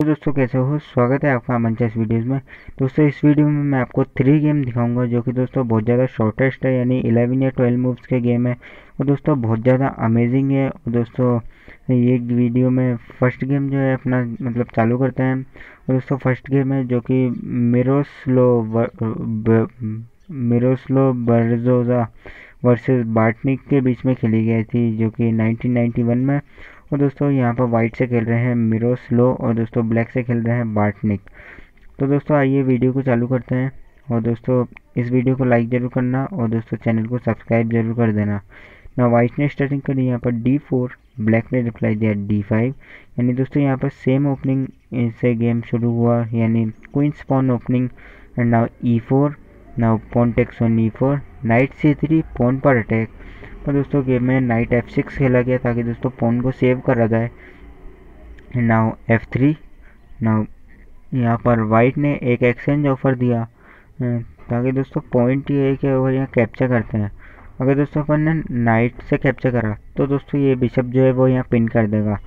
दोस्तों, कैसे हो? स्वागत है आपका अमन चेस वीडियोज़ में। दोस्तों, इस वीडियो में मैं आपको थ्री गेम दिखाऊँगा, जो कि दोस्तों बहुत ज़्यादा शॉर्टेस्ट है, यानी 11 या 12 मूव्स के गेम है। और दोस्तों, बहुत ज़्यादा अमेजिंग है। और दोस्तों, ये वीडियो में फ़र्स्ट गेम जो है अपना मतलब चालू करते हैं। और दोस्तों फ़र्स्ट गेम है जो कि मिरोस्लो मिरोस्लो बर्जोजा वर्सेस बाटनिक के बीच में खेली गई थी, जो कि 1991 में। और दोस्तों, यहाँ पर वाइट से खेल रहे हैं मिरो स्लो और दोस्तों ब्लैक से खेल रहे हैं बार्टनिक तो दोस्तों, आइए वीडियो को चालू करते हैं। और दोस्तों, इस वीडियो को लाइक ज़रूर करना और दोस्तों चैनल को सब्सक्राइब ज़रूर कर देना। ना वाइट ने स्टार्टिंग करी यहाँ पर डी फोर ब्लैक ने रिप्लाई दिया डी फाइव यानी दोस्तों, यहाँ पर सेम ओपनिंग से गेम शुरू हुआ। यानी queen pawn opening and now E four now pawn takes on E four knight C three pawn पर अटैक तो दोस्तों गेम में नाइट एफ़ सिक्स खेला गया ताकि दोस्तों फ़ोन को सेव करा जाए नाउ एफ़ थ्री नाउ यहाँ पर वाइट ने एक एक्सचेंज ऑफ़र दिया ताकि दोस्तों पॉइंट ये है कि वो यहाँ कैप्चर करते हैं। अगर दोस्तों अपन ने नाइट से कैप्चर करा तो दोस्तों ये बिशप जो है वो यहाँ पिन कर देगा।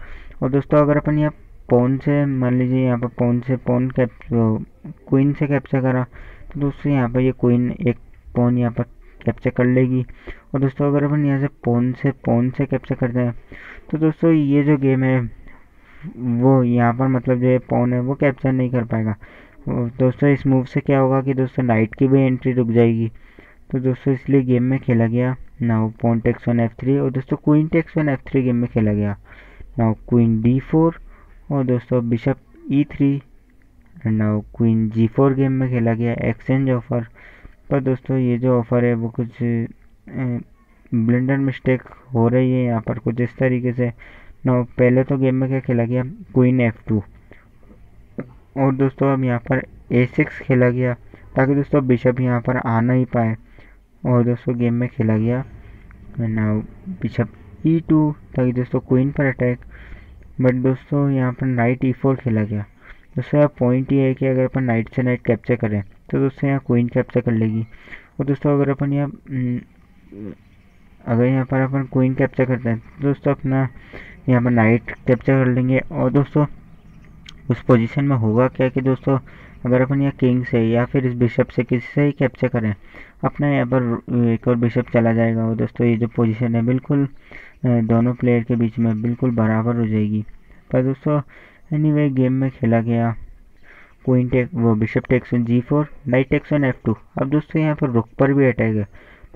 और दोस्तों अगर अपन यहाँ पोन से, मान लीजिए यहाँ पर पोन से पोन कैप क्वीन से कैप्चर करा तो दोस्तों यहाँ पर ये क्वीन एक पोन यहाँ पर कैप्चर कर लेगी। और दोस्तों, अगर अपन यहाँ से फ़ोन से फ़ोन से कैप्चर करते हैं तो दोस्तों, ये जो गेम है, वो यहाँ पर मतलब जो पोन है, वो कैप्चर नहीं कर पाएगा। दोस्तों, इस मूव से क्या होगा कि दोस्तों नाइट की भी एंट्री रुक जाएगी। तो दोस्तों, इसलिए गेम में खेला गया now pawn takes on F three और दोस्तों queen takes one F three game में खेला गया ना नाउ क्वीन डी फोर और दोस्तों बिशप ई थ्री ना now queen G four game में खेला गया एक्सचेंज ऑफ़र पर दोस्तों, ये जो ऑफ़र है, वो कुछ ब्लेंडर मिस्टेक हो रही है यहाँ पर कुछ इस तरीके से। ना पहले तो गेम में क्या खेला गया? क्वीन एफ़ टू और दोस्तों, अब यहाँ पर ए सिक्स खेला गया, ताकि दोस्तों बिशप यहाँ पर आ नहीं पाए। और दोस्तों गेम में खेला गया। ना बिशप ई टू ताकि दोस्तों क्वीन पर अटैक बट दोस्तों, यहाँ पर नाइट ई फोर खेला गया। दोस्तों यहाँ पॉइंट ये है कि अगर अपन नाइट से नाइट कैप्चर करें तो दोस्तों यहाँ क्वीन कैप्चर कर लेगी। और दोस्तों अगर अपन यहाँ हम्म, अगर यहाँ पर अपन क्वीन कैप्चर करते हैं तो दोस्तों अपना यहाँ पर नाइट कैप्चर कर लेंगे। और दोस्तों उस पोजीशन में होगा क्या कि दोस्तों अगर अपन यहाँ किंग से या फिर इस बिशप से किसी से ही कैप्चर करें अपना यहाँ पर एक और बिशप चला जाएगा। और दोस्तों ये जो पोजीशन है बिल्कुल दोनों प्लेयर के बीच में बिल्कुल बराबर हो जाएगी। पर दोस्तों एनीवे गेम में खेला गया। क्वीन टेक वो bishop takes on G four knight takes on F two अब दोस्तों यहाँ पर रुक पर भी अटैक है।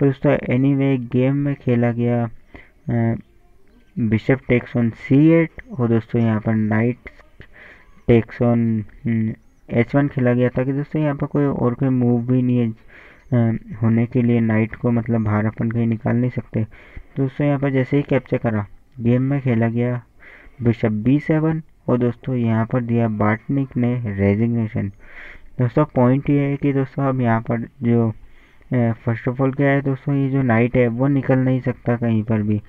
तो दोस्तों एनी वे गेम में खेला गया bishop takes on C eight और दोस्तों यहाँ पर knight takes on H one खेला गया था कि दोस्तों यहाँ पर कोई और कोई मूव भी नहीं है होने के लिए नाइट को मतलब बाहर अपन कहीं निकाल नहीं सकते। दोस्तों यहाँ पर जैसे ही कैप्चर करा गेम में खेला गया बिशप बी सेवन और दोस्तों, यहाँ पर दिया बाटनिक ने रेजिग्नेशन दोस्तों पॉइंट ये है कि दोस्तों, अब यहाँ पर जो फ़र्स्ट ऑफ़ ऑल क्या है दोस्तों, ये जो नाइट है, वो निकल नहीं सकता कहीं पर भी।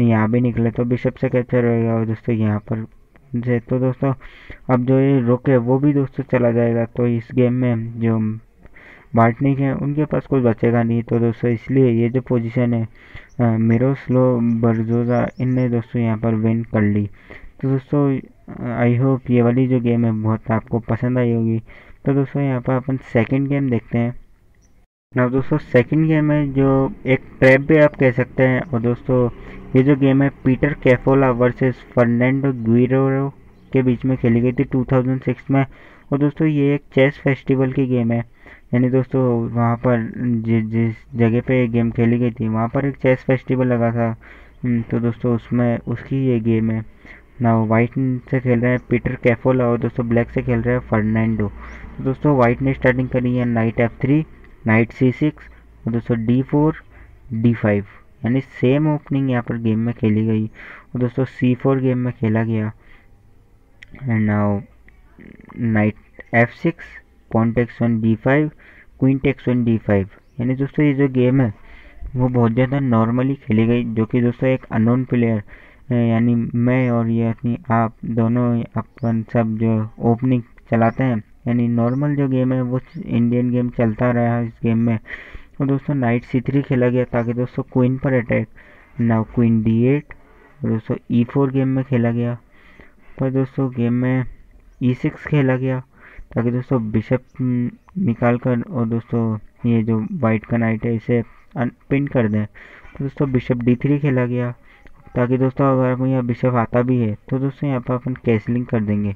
यहाँ भी निकले तो बिशप से कैप्चर रहेगा और दोस्तों, यहाँ पर से तो दोस्तों, अब जो ये रुक है, वो भी दोस्तों चला जाएगा। तो इस गेम में जो बाटनिक है, उनके पास कुछ बचेगा नहीं। तो दोस्तों, इसलिए ये जो पोजीशन है मिरोस्लो बर्जोजा इनने दोस्तों यहाँ पर विन कर ली। तो दोस्तों आई होप ये वाली जो गेम है बहुत आपको पसंद आई होगी। तो दोस्तों यहाँ पर अपन सेकंड गेम देखते हैं। ना दोस्तों सेकंड गेम है जो एक ट्रैप भी आप कह सकते हैं। और दोस्तों ये जो गेम है पीटर कैफोला वर्सेस फर्नैंडो गुइरो के बीच में खेली गई थी 2006 में। और दोस्तों ये एक चेस फेस्टिवल की गेम है। यानी दोस्तों वहाँ पर जिस जिस जगह पे ये गेम खेली गई थी वहाँ पर एक चेस फेस्टिवल लगा था। हम्म, तो दोस्तों उसमें उसकी ये गेम है। ना वाइट से खेल रहे हैं पीटर कैफोला और दोस्तों ब्लैक से खेल रहे हैं फर्नांडो। तो दोस्तों वाइट ने स्टार्टिंग करी है knight F three knight C six और दोस्तों डी फोर डी फाइव यानी सेम ओपनिंग यहाँ पर गेम में खेली गई। और दोस्तों सी फोर गेम में खेला गया। And now knight F six pawn takes one D five queen takes one D five यानी दोस्तों ये जो गेम है, वो बहुत ज़्यादा नॉर्मली खेली गई, जो कि दोस्तों एक अननोन प्लेयर यानी मैं और ये अपनी, आप दोनों अपन सब जो ओपनिंग चलाते हैं, यानी नॉर्मल जो गेम है, वो इंडियन गेम चलता रहा इस गेम में। और दोस्तों, नाइट सी थ्री खेला गया ताकि दोस्तों क्वीन पर attack now queen D eight, दोस्तों ई फोर गेम में खेला गया। पर दोस्तों, गेम में ई सिक्स खेला गया ताकि दोस्तों बिशप निकाल कर और दोस्तों ये जो वाइट का नाइट है, इसे पिन कर दें। तो दोस्तों, बिशप डी थ्री खेला गया। ताकि दोस्तों, अगर आपको यहाँ बिशप आता भी है तो दोस्तों यहाँ पर अपन कैसलिंग कर देंगे।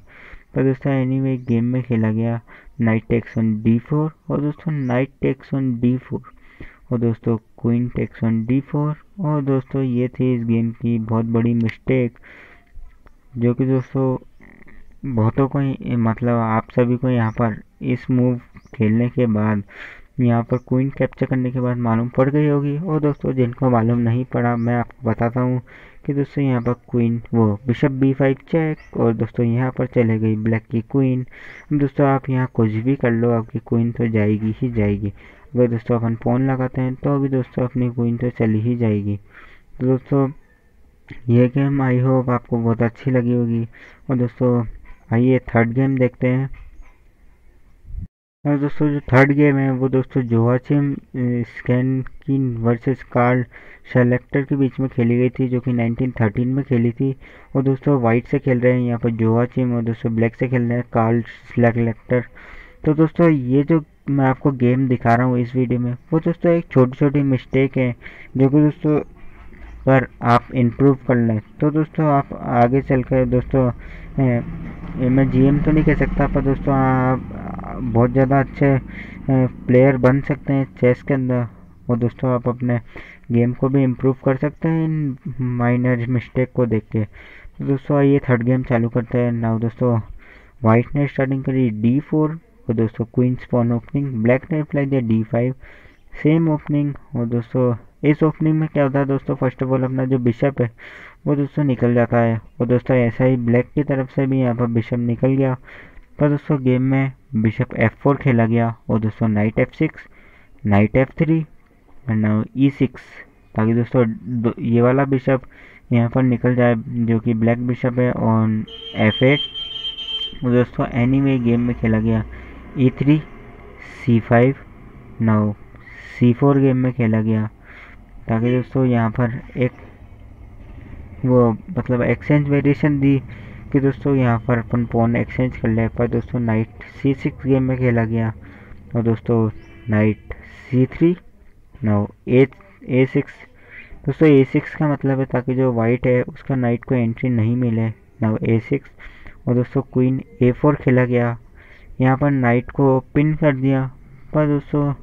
तो दोस्तों एनी वे गेम में खेला गया knight takes on D four और दोस्तों knight takes on D four और दोस्तों queen takes on D four और दोस्तों, ये थी इस गेम की बहुत बड़ी मिस्टेक जो कि दोस्तों, बहुतों को ही मतलब आप सभी को यहाँ पर इस मूव खेलने के बाद यहाँ पर क्वीन कैप्चर करने के बाद मालूम पड़ गई होगी। और दोस्तों, जिनको मालूम नहीं पड़ा, मैं आपको बताता हूँ कि दोस्तों, यहाँ पर क्वीन वो बिशप बी फाइव चेक और दोस्तों, यहाँ पर चले गई ब्लैक की क्वीन दोस्तों, आप यहाँ कुछ भी कर लो, आपकी क्वीन तो जाएगी ही जाएगी। अगर दोस्तों, अपन फ़ोन लगाते हैं तो अभी दोस्तों, अपनी क्वीन तो चली ही जाएगी। तो दोस्तों, ये गेम आई होप आपको बहुत अच्छी लगी होगी। और दोस्तों, आइए थर्ड गेम देखते हैं। और दोस्तों, जो थर्ड गेम है, वो दोस्तों जोहाचिम स्कैन की वर्सेस कार्ल सेलेक्टर के बीच में खेली गई थी, जो कि 1913 में खेली थी। और दोस्तों वाइट से खेल रहे हैं यहाँ पर जोहाचिम और दोस्तों ब्लैक से खेल रहे हैं कार्ल सेलेक्टर तो दोस्तों, ये जो मैं आपको गेम दिखा रहा हूँ इस वीडियो में, वो दोस्तों एक छोटी छोटी मिस्टेक है, जो कि दोस्तों अगर आप इम्प्रूव कर लें। तो दोस्तों, आप आगे चल कर दोस्तों मैं जीएम तो नहीं कह सकता, पर दोस्तों आप बहुत ज़्यादा अच्छे प्लेयर बन सकते हैं चेस के अंदर। और दोस्तों, आप अपने गेम को भी इम्प्रूव कर सकते हैं इन माइनर मिस्टेक को देख के। तो दोस्तों, आइए थर्ड गेम चालू करते हैं। नाउ दोस्तों वाइट ने स्टार्टिंग करी डी फोर और दोस्तों क्वींस पॉन ओपनिंग ब्लैक ने अप्लाई दिया डी फाइव सेम ओपनिंग और दोस्तों, इस ओपनिंग में क्या होता है दोस्तों फ़र्स्ट ऑफ़ ऑल अपना जो बिशप है, वो दोस्तों निकल जाता है। और दोस्तों, ऐसा ही ब्लैक की तरफ़ से भी यहाँ पर बिशप निकल गया। तो दोस्तों गेम में बिशप एफ़ फोर खेला गया और दोस्तों knight F six knight F three and E six ताकि दोस्तों दो, ये वाला बिशप यहाँ पर निकल जाए जो कि ब्लैक बिशप है और एफ़ एट दोस्तों एनी वे गेम में खेला गया E three C five now C four game में खेला गया। ताकि दोस्तों यहाँ पर एक वो मतलब एक्सचेंज वेरिएशन दी कि दोस्तों यहाँ पर अपन पॉन एक्सचेंज कर ले, पर दोस्तों नाइट सी सिक्स गेम में खेला गया। और दोस्तों knight C three no A A six दोस्तों ए सिक्स का मतलब है ताकि जो वाइट है, उसका नाइट को एंट्री नहीं मिले। नाउ ए सिक्स और दोस्तों क्वीन ए फोर खेला गया। यहाँ पर नाइट को पिन कर दिया। पर दोस्तों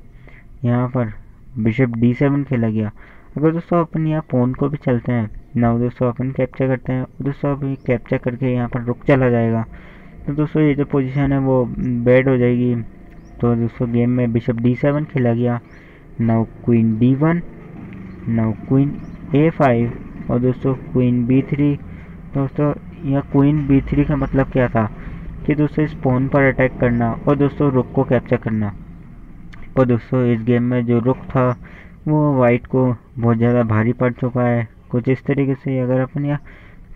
यहाँ पर बिशप डी सेवन खेला गया। अगर दोस्तों अपन यहाँ फ़ोन को भी चलते हैं नाउ दोस्तों अपन कैप्चर करते हैं। दोस्तों अभी कैप्चर करके यहाँ पर रुक चला जाएगा। तो दोस्तों ये जो पोजीशन है वो बैड हो जाएगी। तो दोस्तों गेम में बिशप डी सेवन खेला गया। Now queen D one now queen A five और दोस्तों क्वीन बी थ्री दोस्तों यह क्वीन बी थ्री का मतलब क्या था? कि दोस्तों इस फ़ोन पर अटैक करना और दोस्तों रुक को कैप्चर करना। और दोस्तों इस गेम में जो रुक था, वो वाइट को बहुत ज़्यादा भारी पड़ चुका है। कुछ इस तरीके से अगर अपन यहाँ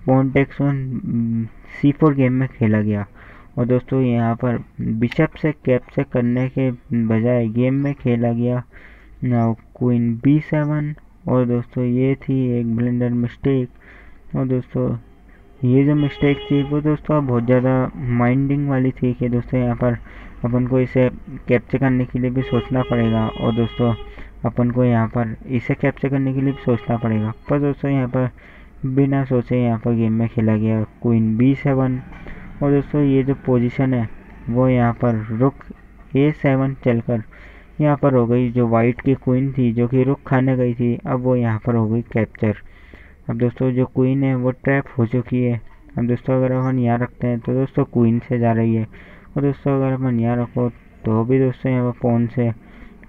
pawn takes one C four game में खेला गया। और दोस्तों, यहाँ पर बिशप से कैप्चर करने के बजाय गेम में खेला गया। नाउ क्वीन बी सेवन और दोस्तों, ये थी एक ब्लेंडर मिस्टेक और दोस्तों, ये जो मिस्टेक थी, वो दोस्तों बहुत ज़्यादा माइंडिंग वाली थी कि दोस्तों, यहाँ पर अपन को इसे कैप्चर करने के लिए भी सोचना पड़ेगा। और दोस्तों अपन को यहाँ पर इसे कैप्चर करने के लिए भी सोचना पड़ेगा। पर दोस्तों, यहाँ पर बिना सोचे यहाँ पर गेम में खेला गया क्वीन बी सेवन और दोस्तों, ये जो पोजीशन है, वो यहाँ पर रुक ए सेवन चल कर यहाँ पर हो गई जो वाइट की क्वीन थी, जो कि रुक खाने गई थी, अब वो यहाँ पर हो गई कैप्चर अब दोस्तों, जो क्वीन है, वो ट्रैप हो चुकी है। अब दोस्तों, अगर अपन यहाँ रखते हैं तो दोस्तों क्वीन से जा रही है। और दोस्तों, अगर अपन यहाँ रखो तो भी दोस्तों, यहाँ पर फ़ोन से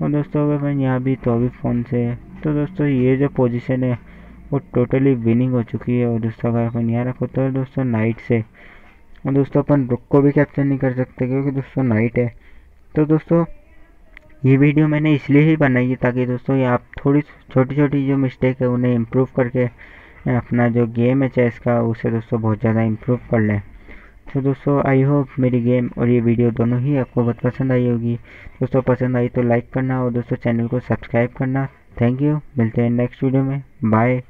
और दोस्तों, अगर मैं यहाँ भी तो भी फ़ोन से तो दोस्तों ये जो पोजीशन है, वो टोटली विनिंग हो चुकी है। और दोस्तों, अगर अपन यहाँ रखो तो दोस्तों नाइट से। और दोस्तों, अपन रुक को भी कैप्चर नहीं कर सकते, क्योंकि दोस्तों नाइट है। तो दोस्तों, ये वीडियो मैंने इसलिए ही बनाई है ताकि दोस्तों, ये आप थोड़ी छोटी छोटी जो मिस्टेक है, उन्हें इम्प्रूव करके, अपना जो गेम है चेस का, उसे दोस्तों बहुत ज़्यादा इम्प्रूव कर लें। तो दोस्तों आई होप मेरी गेम और ये वीडियो दोनों ही आपको बहुत पसंद आई होगी। दोस्तों, पसंद आई तो लाइक करना और दोस्तों चैनल को सब्सक्राइब करना। थैंक यू मिलते हैं नेक्स्ट वीडियो में. बाय